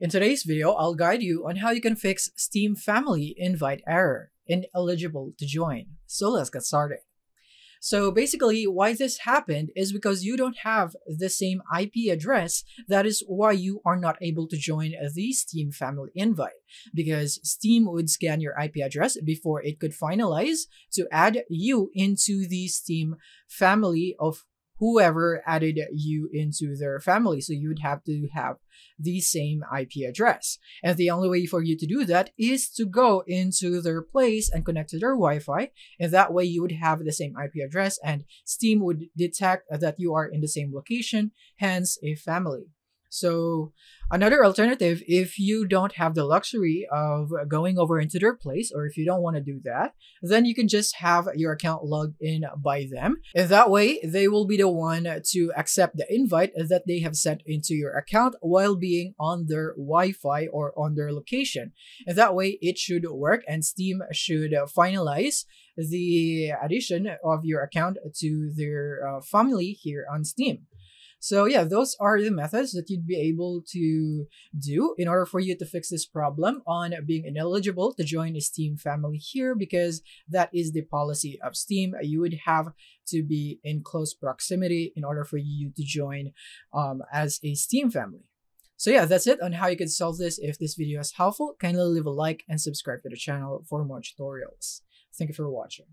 In today's video, I'll guide you on how you can fix Steam Family Invite error, ineligible to join. So let's get started. So basically, why this happened is because you don't have the same IP address. That is why you are not able to join the Steam Family Invite. Because Steam would scan your IP address before it could finalize to add you into the Steam family of whoever added you into their family. So you would have to have the same IP address. And the only way for you to do that is to go into their place and connect to their Wi-Fi. And that way you would have the same IP address and Steam would detect that you are in the same location, hence a family. So another alternative, if you don't have the luxury of going over into their place, or if you don't want to do that, then you can just have your account logged in by them. And that way, they will be the one to accept the invite that they have sent into your account while being on their Wi-Fi or on their location. And that way, it should work and Steam should finalize the addition of your account to their uh, family here on Steam. So yeah, those are the methods that you'd be able to do in order for you to fix this problem on being ineligible to join a Steam family here because that is the policy of Steam. You would have to be in close proximity in order for you to join um, as a Steam family. So yeah, that's it on how you can solve this. If this video is helpful, kindly leave a like and subscribe to the channel for more tutorials. Thank you for watching.